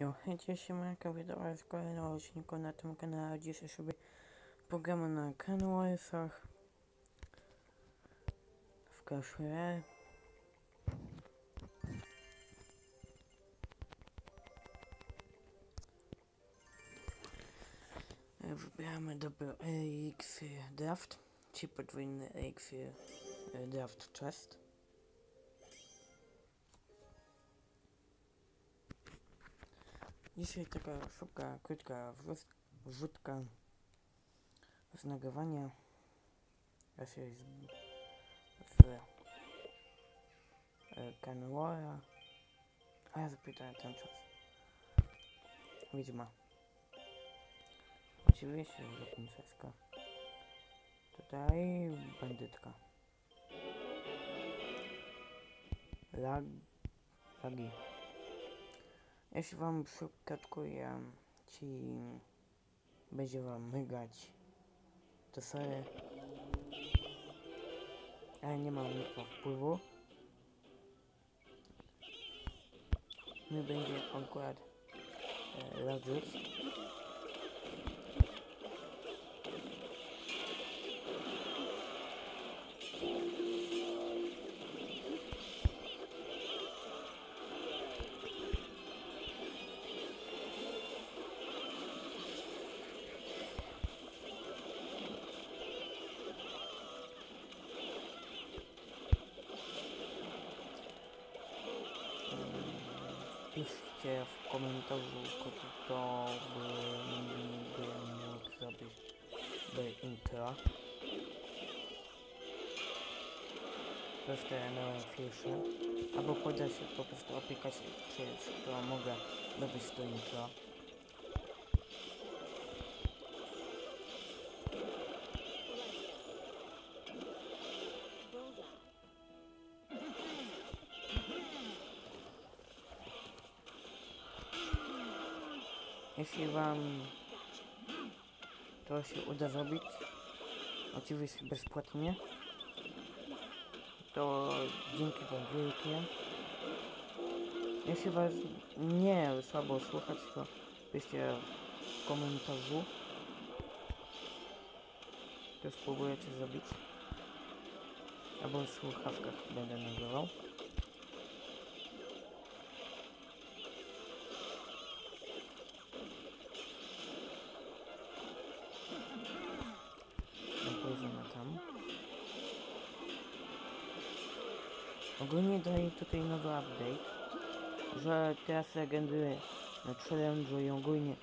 Jo, hejcie się Marka, witam was w kolejnym odcinku na tym kanale. Dzisiaj sobie pogramy na Canwarsach w Clash Royale. E, Wybieramy dobro Elixir Draft, czy podwójny Elixir e, Draft Chest. Dzisiaj taka szybka, krótka wrzutka z nagrywania raczej z, z e, Canwara, a ja zapytałem ten czas. Wiedźma. Oczywiście, że princeska. Tutaj bandytka. Lag... Lagi. Jeśli wam przykatkuje ci będzie wam mygać, to sorry. Ale nie mam wpływu. My będzie akurat e, logic. Piszcie w komentarzu, kto by, by mógł zrobić by intro. To jest te najłatwiejsze. Albo podać po prostu aplikację, przez którą mogę robić to intro. Jeśli wam to się uda zrobić, oczywiście bezpłatnie, to dzięki wam wielkie. Jeśli was nie słabo słuchać, to piszcie w komentarzu. To spróbujecie zrobić. Albo w słuchawkach będę nagrywał. Ogólnie daje tutaj nowy update, że teraz legendy na challenge i ogólnie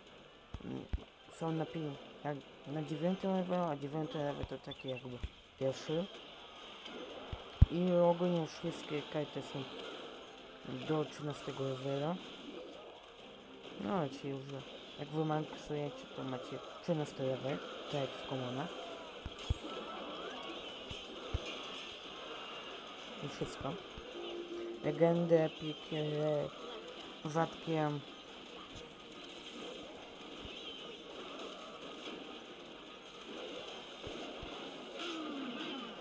mm, są na pił jak na 9 level, a 9 level to taki jakby pierwszy. I ogólnie wszystkie karty są do 13 levela. No, czyli już jak wy maksujecie, to macie 13 level, tak jak w komunach. I wszystko. Legendy, epiki, e, rzadkie.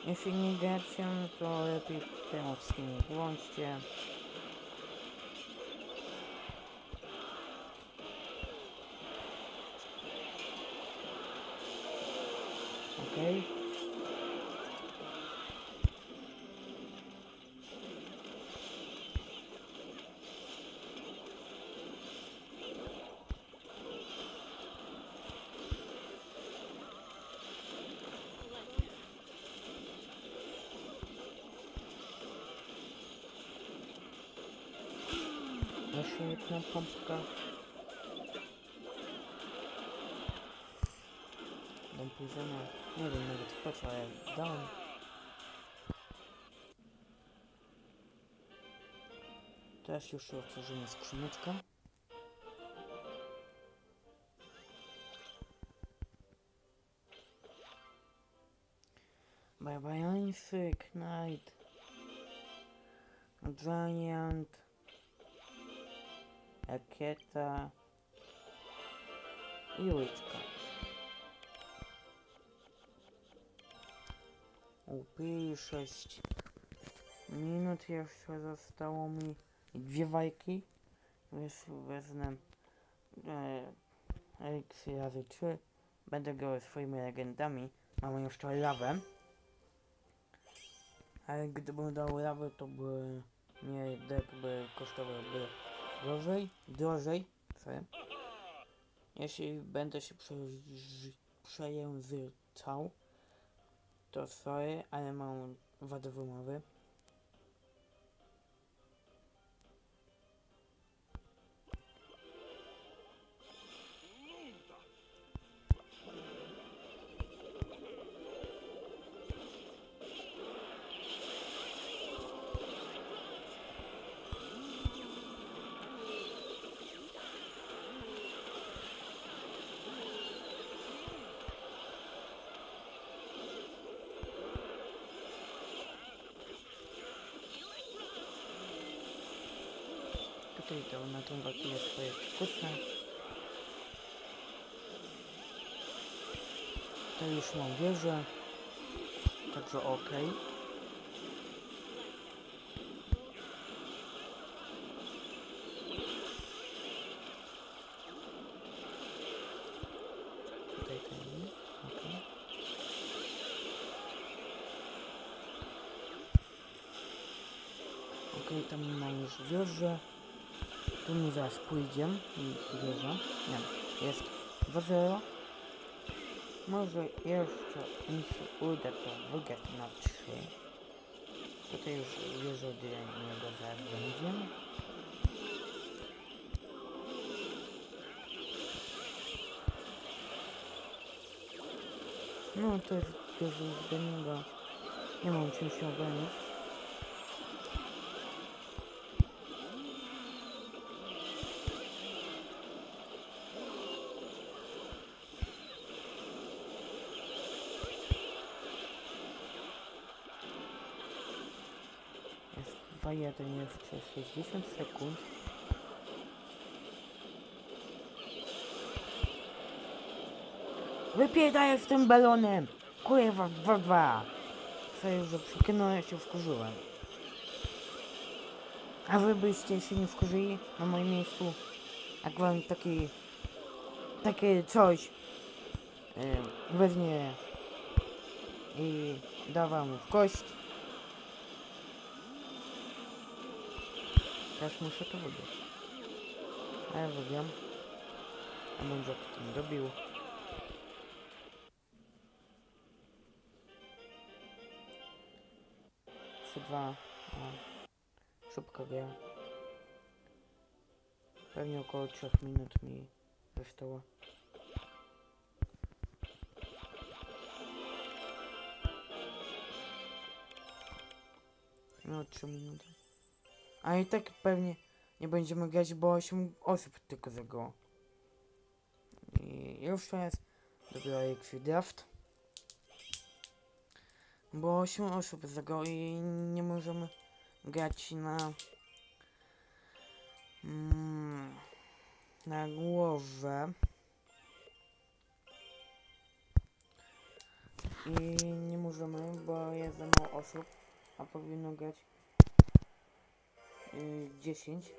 Jeśli nie gracie, to lepiej te opcje nie włączcie. Okej. Jeszcze jedna pompka. Dam pójdziemy. Nie wiem nawet po co, ale dam. Teraz już otworzymy skrzyneczkę. Barbarońcy, Knight, Giant, Rakieta i łyczka. Upij 6 minut jeszcze zostało mi dwie wajki. Więc wezmę e, razy 3. Będę grał swoimi legendami. Mamy jeszcze lawę. Ale gdybym dał lawę, to by nie dek by kosztowałyby drożej, drożej, sorry. Jeśli będę się przejęzyczał, to sorry, ale mam wadę wymowy. Tutaj to na tą walkuję swoje kusze. To już mam wieżę. Także okej. Tutaj ten, okej. Okej, tam mam już wieżę. Tu mi zaraz pójdzie. mm, Wieża. Nie, jest 2-0. Może jeszcze mi się uda to wygrać na 3. Tutaj już wieżę od niego zaraz będzie. No to jest wieża już do niego. Nie mam czym się obronić. Jest 2-1 jeszcze 60 sekund. Wypierdaj z tym balonem! Kurwa, 2-2! Co już przekinąłem się wkurzyłem. A wy byście się nie wkurzyli na moim miejscu? Jak wam taki... Takie coś... Yy, weźmie... I da wam w kość. Teraz muszę to wygrać. A ja wygram. A kto tym dobił. Trzy, dwa. O. Szybka gra. Pewnie około 3 minut mi zostało. No 3 minuty. A i tak pewnie nie będziemy grać, bo 8 osób tylko zagrało. I już teraz dopiero Elixir Draft. Bo 8 osób zagrało i nie możemy grać na mm, na głowę. I nie możemy, bo jest za mało osób, a powinno grać 10.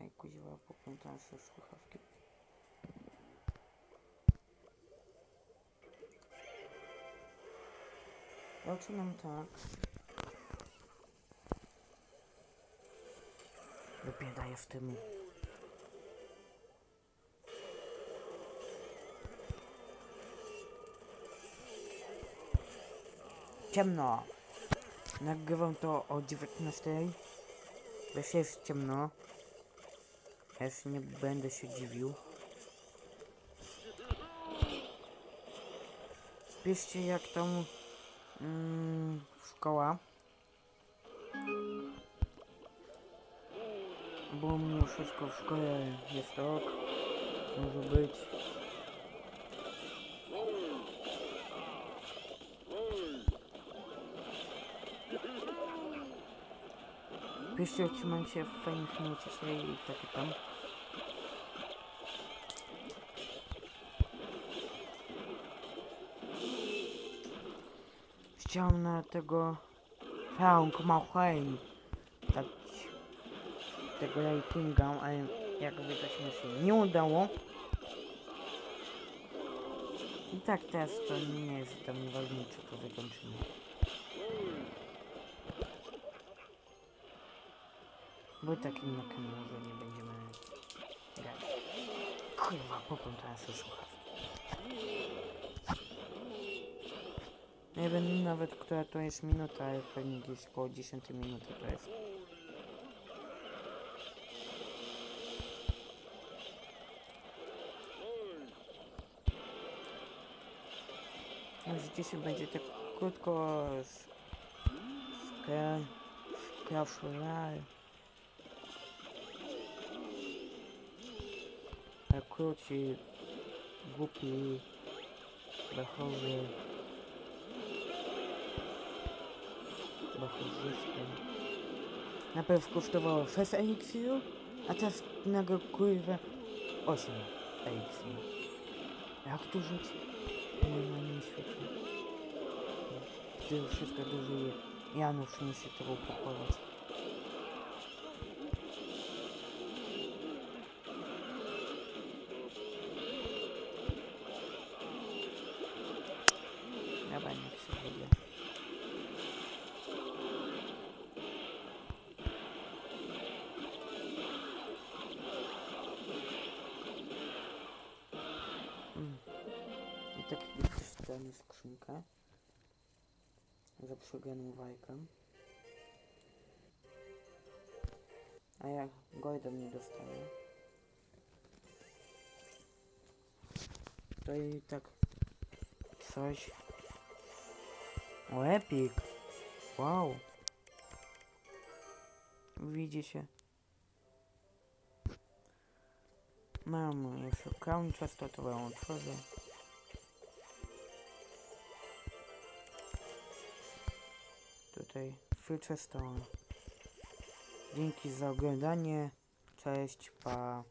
Aj kuźwa, popętałem sobie słuchawki. Zaczynam tak. Wypiedaję w tym. Ciemno. Nagrywam to o 19. Wiesz, jest ciemno. Już nie będę się dziwił. Piszcie jak tam mm, szkoła. Bo u mnie wszystko w szkole jest ok. Może być. Piszcie, trzymajcie w fajnych się i takie tam. Chciałem na tego Frank Machain dać tego ratinga, ale jak widać mi się nie udało. I tak teraz to nie jest dla mnie ważne, czy to wykończymy. Bo i tak na kanale nie będziemy grać. Kurwa, teraz już słuchawki. Nie wiem nawet, która to jest minuta, ale pewnie gdzieś koło 10 minuty to jest. Może dzisiaj będzie tak krótko z... z... Z Króci, głupi, bechowy, bechorzysty. Najpierw kosztowało 6 eliksiru, a teraz nagle kurwa 8 eliksiru. Jak tu żyć? w normalnym świecie. Gdy wszystko dożyje, Janusz nie się tego pochować. Dostanie skrzynkę za przegraną walkę. A jak Gordon nie dostaje, to i tak coś. O, epic! Wow! Widzicie? Mam jeszcze crown częstotową otworzę. Tutaj Future. Dzięki za oglądanie. Cześć, pa.